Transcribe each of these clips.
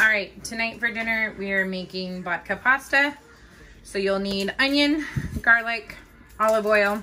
All right, tonight for dinner, we are making vodka pasta. So you'll need onion, garlic, olive oil,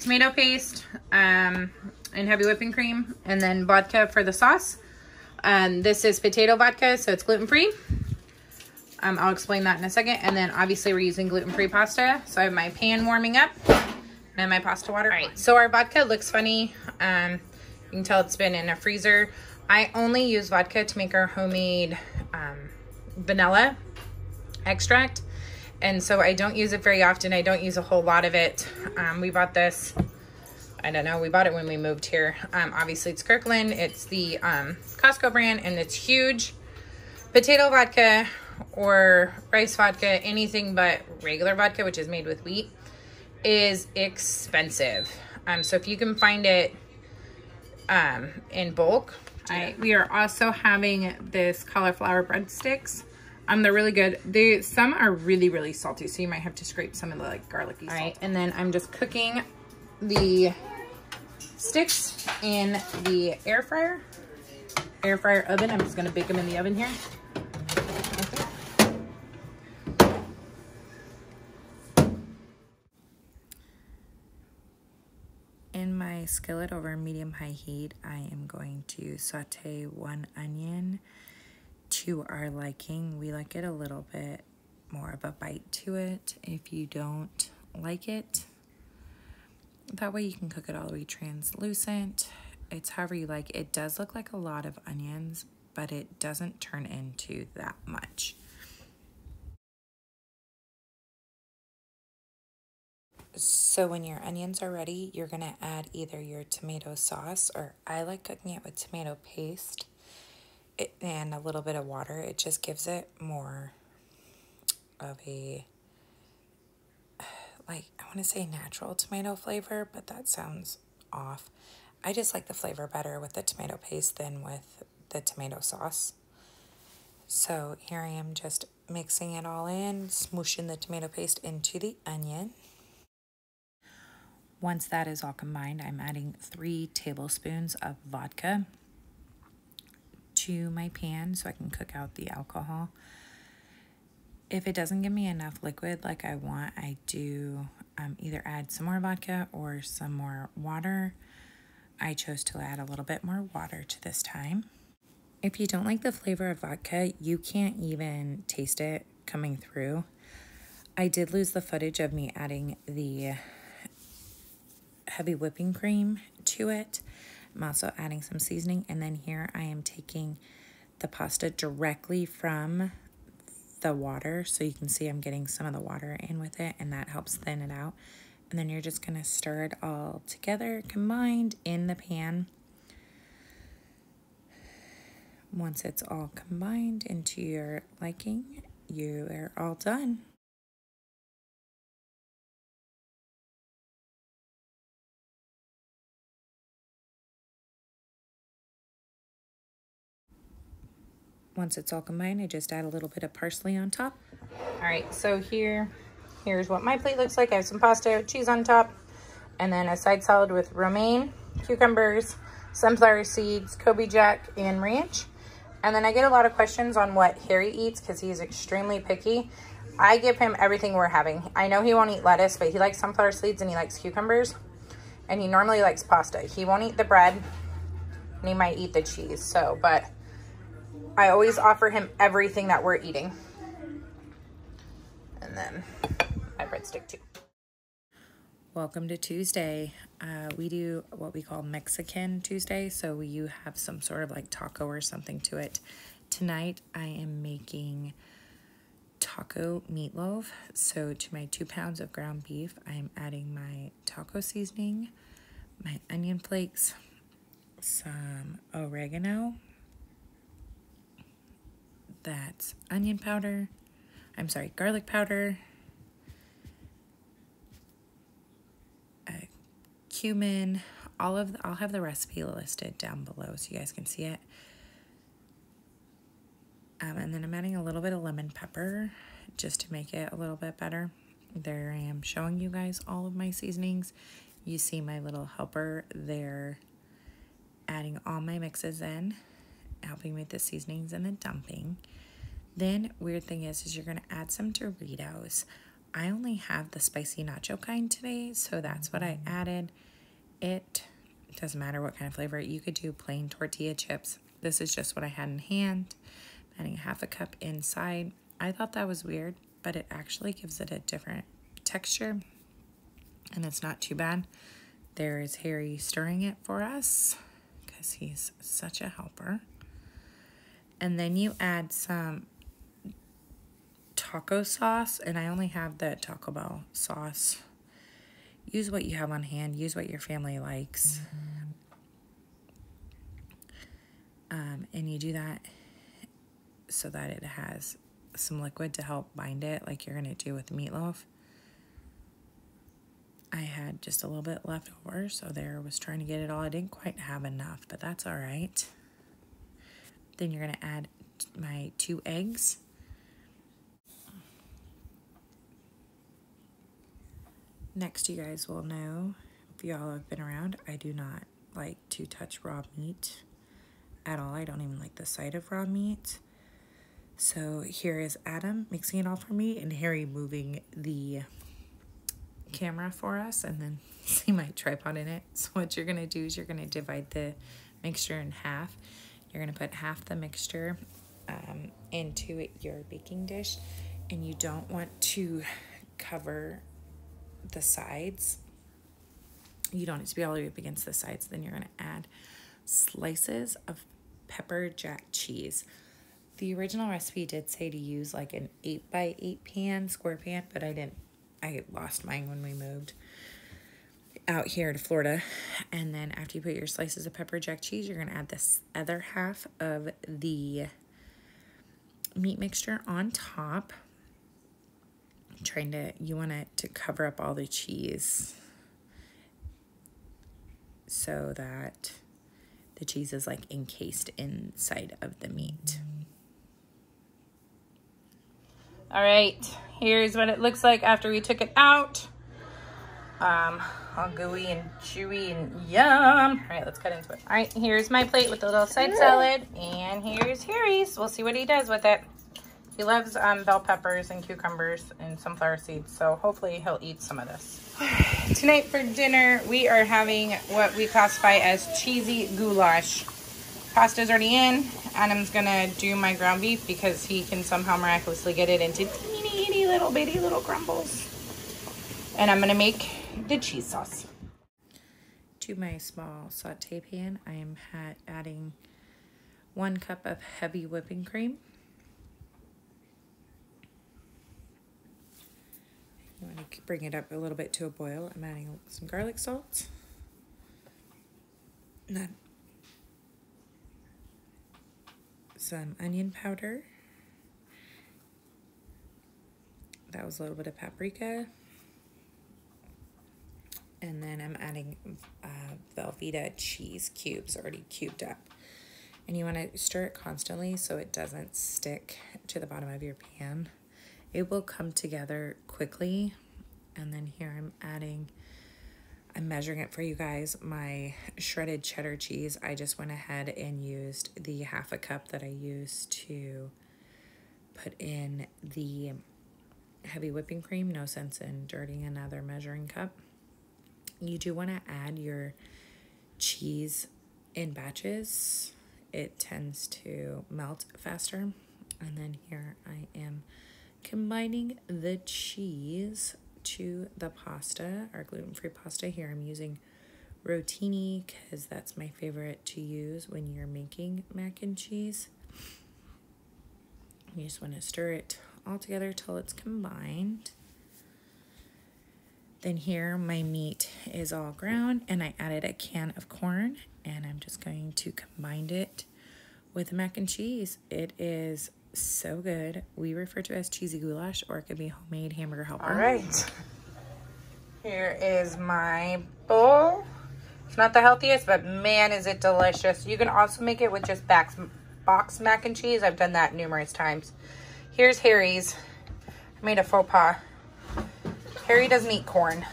tomato paste, um, and heavy whipping cream, and then vodka for the sauce. Um, this is potato vodka, so it's gluten-free. Um, I'll explain that in a second. And then obviously we're using gluten-free pasta. So I have my pan warming up and my pasta water. All right, so our vodka looks funny. Um, you can tell it's been in a freezer. I only use vodka to make our homemade um, vanilla extract. And so I don't use it very often. I don't use a whole lot of it. Um, we bought this, I don't know, we bought it when we moved here. Um, obviously it's Kirkland. It's the um, Costco brand and it's huge. Potato vodka or rice vodka, anything but regular vodka, which is made with wheat, is expensive. Um, so if you can find it um, in bulk, We are also having this cauliflower breadsticks. Um, they're really good. They some are really really salty, so you might have to scrape some of the like garlicky. All right, and then I'm just cooking the sticks in the air fryer, air fryer oven. I'm just gonna bake them in the oven here. In my skillet over medium high heat, I am going to saute one onion to our liking. We like it a little bit more of a bite to it. If you don't like it, that way you can cook it all the way translucent. It's however you like. It does look like a lot of onions, but it doesn't turn into that much. So when your onions are ready, you're going to add either your tomato sauce or I like cooking it with tomato paste it, and a little bit of water. It just gives it more of a, like, I want to say natural tomato flavor, but that sounds off. I just like the flavor better with the tomato paste than with the tomato sauce. So here I am just mixing it all in, smooshing the tomato paste into the onion. Once that is all combined, I'm adding three tablespoons of vodka to my pan so I can cook out the alcohol. If it doesn't give me enough liquid like I want, I do um, either add some more vodka or some more water. I chose to add a little bit more water to this time. If you don't like the flavor of vodka, you can't even taste it coming through. I did lose the footage of me adding the heavy whipping cream to it. I'm also adding some seasoning. And then here I am taking the pasta directly from the water. So you can see I'm getting some of the water in with it and that helps thin it out. And then you're just to stir it all together, combined in the pan. Once it's all combined into your liking, you are all done. Once it's all combined, I just add a little bit of parsley on top. All right, so here, here's what my plate looks like. I have some pasta, cheese on top, and then a side salad with romaine, cucumbers, sunflower seeds, Colby Jack, and ranch. And then I get a lot of questions on what Harry eats because he's extremely picky. I give him everything we're having. I know he won't eat lettuce, but he likes sunflower seeds and he likes cucumbers. And he normally likes pasta. He won't eat the bread and he might eat the cheese. So, but I always offer him everything that we're eating. And then my breadstick too. Welcome to Tuesday. Uh, we do what we call Mexican Tuesday. So you have some sort of like taco or something to it. Tonight I am making taco meatloaf. So to my two pounds of ground beef, I am adding my taco seasoning, my onion flakes, some oregano, that's onion powder, I'm sorry, garlic powder, uh, cumin, all of the, I'll have the recipe listed down below so you guys can see it. Um, and then I'm adding a little bit of lemon pepper just to make it a little bit better. There I am showing you guys all of my seasonings. You see my little helper there adding all my mixes in. Helping with the seasonings and the dumping. Then weird thing is, is you're gonna add some Doritos. I only have the spicy nacho kind today, so that's what I mm. added. It doesn't matter what kind of flavor. You could do plain tortilla chips. This is just what I had in hand. adding half a cup inside. I thought that was weird, but it actually gives it a different texture and it's not too bad. There is Harry stirring it for us because he's such a helper. And then you add some taco sauce, and I only have the Taco Bell sauce. Use what you have on hand, use what your family likes. Um, and you do that so that it has some liquid to help bind it, like you're going to do with meatloaf. I had just a little bit left over, so there was trying to get it all. I didn't quite have enough, but that's all right. Then you're to add my two eggs. Next, you guys will know, if y'all have been around, I do not like to touch raw meat at all. I don't even like the sight of raw meat. So here is Adam mixing it all for me and Harry moving the camera for us and then see my tripod in it. So what you're going to do is you're going to divide the mixture in half. You're to put half the mixture um, into your baking dish and you don't want to cover the sides. You don't need to be all the way up against the sides. Then you're to add slices of pepper jack cheese. The original recipe did say to use like an 8 by 8 pan, square pan, but I didn't I lost mine when we moved out here to Florida. And then after you put your slices of pepper jack cheese, you're going to add this other half of the meat mixture on top. trying to, you want it to cover up all the cheese so that the cheese is like encased inside of the meat. All right, here's what it looks like after we took it out. Um, all gooey and chewy and yum. All right, let's cut into it. All right, here's my plate with the little side salad, and here's Harry's. We'll see what he does with it. He loves um, bell peppers and cucumbers and sunflower seeds, so hopefully he'll eat some of this. Tonight for dinner, we are having what we classify as cheesy goulash. Pasta's already in. Adam's gonna do my ground beef because he can somehow miraculously get it into teeny, teeny little bitty little crumbles. And I'm gonna make the cheese sauce. To my small saute pan, I am adding one cup of heavy whipping cream. You want to bring it up a little bit to a boil. I'm adding some garlic salt. Some onion powder. That was a little bit of paprika. And then I'm adding uh, Velveeta cheese cubes already cubed up. And you want to stir it constantly so it doesn't stick to the bottom of your pan. It will come together quickly. And then here I'm adding I'm measuring it for you guys. My shredded cheddar cheese, I just went ahead and used the half a cup that I used to put in the heavy whipping cream. No sense in dirtying another measuring cup. You do want to add your cheese in batches. It tends to melt faster. And then here I am combining the cheese to the pasta, our gluten-free pasta here. I'm using rotini because that's my favorite to use when you're making mac and cheese. You just want to stir it all together till it's combined. Then here my meat is all ground and I added a can of corn and I'm just going to combine it with mac and cheese. It is so good. We refer to it as cheesy goulash or it could be homemade hamburger helper. All right. Here is my bowl. It's not the healthiest, but man, is it delicious. You can also make it with just box, box mac and cheese. I've done that numerous times. Here's Harry's. I made a faux pas. Harry doesn't eat corn,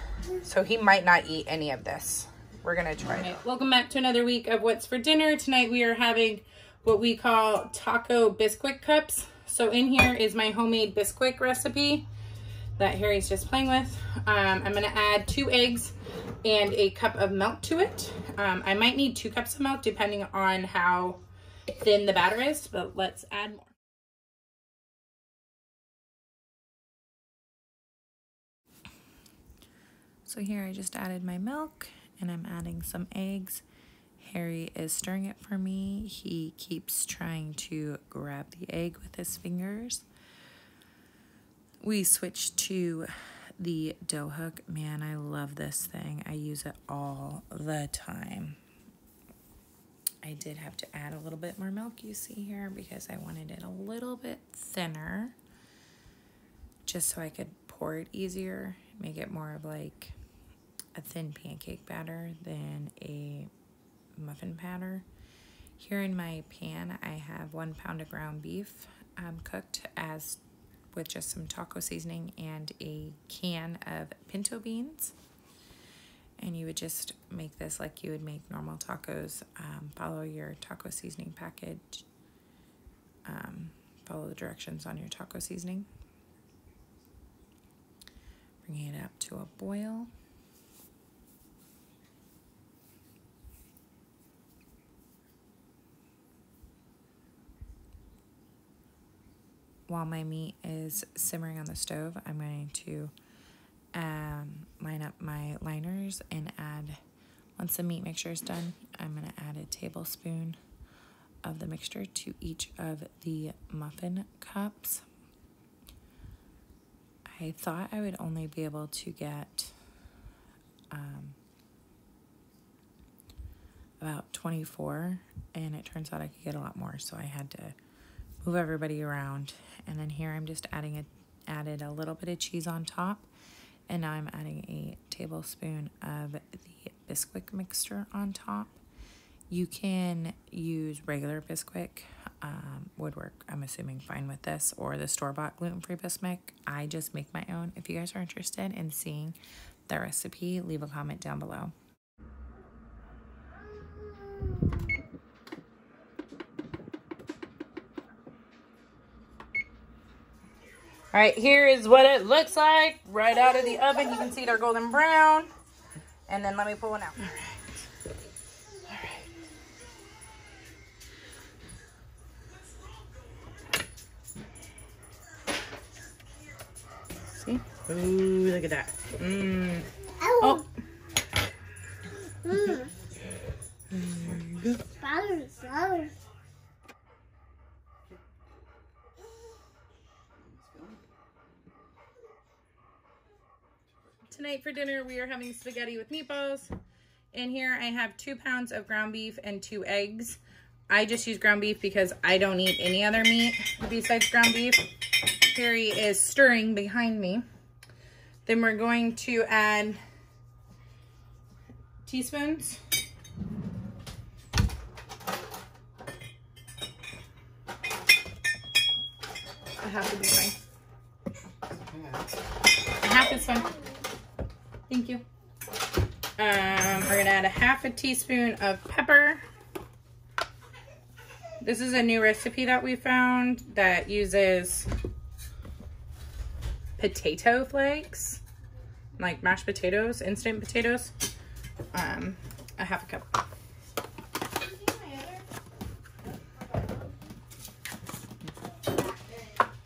so he might not eat any of this. We're going to try it. Welcome back to another week of What's for Dinner. Tonight we are having what we call taco Bisquick cups. So in here is my homemade Bisquick recipe that Harry's just playing with. Um, I'm gonna add two eggs and a cup of milk to it. Um, I might need two cups of milk depending on how thin the batter is, but let's add more. So here I just added my milk and I'm adding some eggs. Harry is stirring it for me. He keeps trying to grab the egg with his fingers. We switched to the dough hook. Man, I love this thing. I use it all the time. I did have to add a little bit more milk, you see here, because I wanted it a little bit thinner, just so I could pour it easier, make it more of like a thin pancake batter than a muffin batter. Here in my pan, I have one pound of ground beef um, cooked as with just some taco seasoning and a can of pinto beans. And you would just make this like you would make normal tacos. Um, follow your taco seasoning package. Um, follow the directions on your taco seasoning. Bring it up to a boil. While my meat is simmering on the stove, I'm going to um, line up my liners and add, once the meat mixture is done, I'm going to add a tablespoon of the mixture to each of the muffin cups. I thought I would only be able to get um, about 24 and it turns out I could get a lot more so I had to move everybody around and then here I'm just adding a, added a little bit of cheese on top. And now I'm adding a tablespoon of the Bisquick mixture on top. You can use regular Bisquick, um, would work, I'm assuming, fine with this, or the store-bought gluten-free Bisquick. I just make my own. If you guys are interested in seeing the recipe, leave a comment down below. All right, here is what it looks like right out of the oven. You can see they're golden brown. And then let me pull one out. All right. See? Ooh, look at that. Mmm. Oh. Mm. Mm. Tonight for dinner, we are having spaghetti with meatballs. In here, I have two pounds of ground beef and two eggs. I just use ground beef because I don't eat any other meat besides ground beef. Harry is stirring behind me. Then we're going to add teaspoons. A half would be fine. A half is fine. Thank you. Um, we're gonna add a half a teaspoon of pepper. This is a new recipe that we found that uses potato flakes, like mashed potatoes, instant potatoes. Um, a half a cup.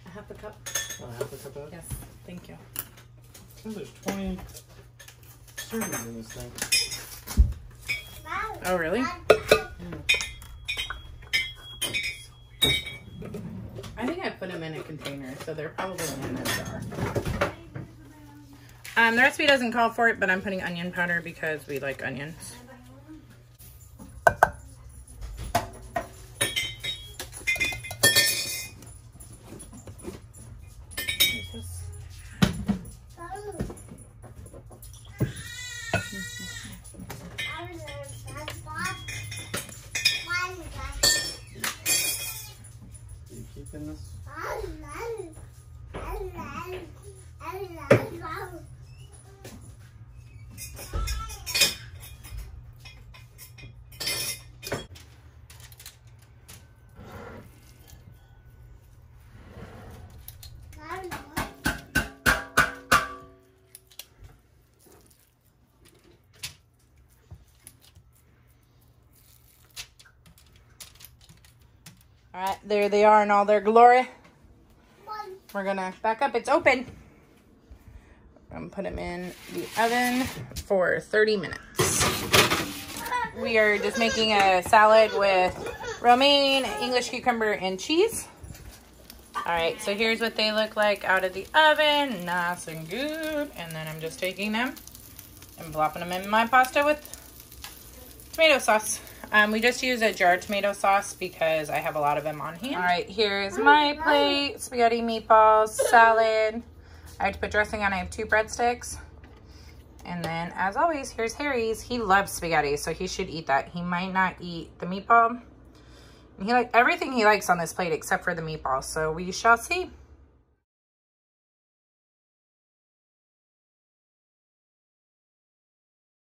A half a cup. Oh, half a cup of? Yes, thank you. there's 20 in this thing. Oh, really? I think I put them in a container, so they're probably in a jar. Um, the recipe doesn't call for it, but I'm putting onion powder because we like onions. meninas. All right, there they are in all their glory. We're gonna back up. It's open. I'm gonna put them in the oven for 30 minutes. We are just making a salad with romaine, English cucumber, and cheese. All right, so here's what they look like out of the oven, nice and good. And then I'm just taking them and plopping them in my pasta with tomato sauce. Um, we just use a jar tomato sauce because I have a lot of them on hand. All right, here's my plate, spaghetti, meatballs, salad. I have to put dressing on. I have two breadsticks. And then, as always, here's Harry's. He loves spaghetti, so he should eat that. He might not eat the meatball. He like everything he likes on this plate except for the meatballs. So we shall see.